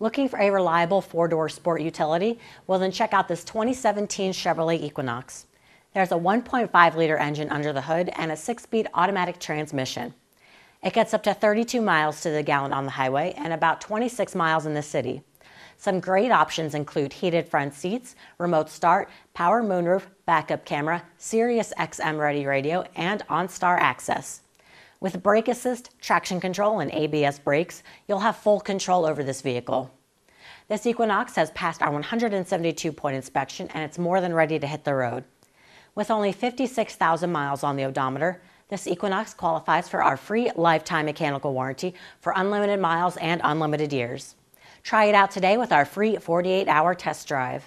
Looking for a reliable four-door sport utility? Well, then check out this 2017 Chevrolet Equinox. There's a 1.5-liter engine under the hood and a six-speed automatic transmission. It gets up to 32 miles to the gallon on the highway and about 26 miles in the city. Some great options include heated front seats, remote start, power moonroof, backup camera, Sirius XM ready radio, and OnStar access. With brake assist, traction control, and ABS brakes, you'll have full control over this vehicle. This Equinox has passed our 172 point inspection and it's more than ready to hit the road. With only 56,000 miles on the odometer, this Equinox qualifies for our free lifetime mechanical warranty for unlimited miles and unlimited years. Try it out today with our free 48 hour test drive.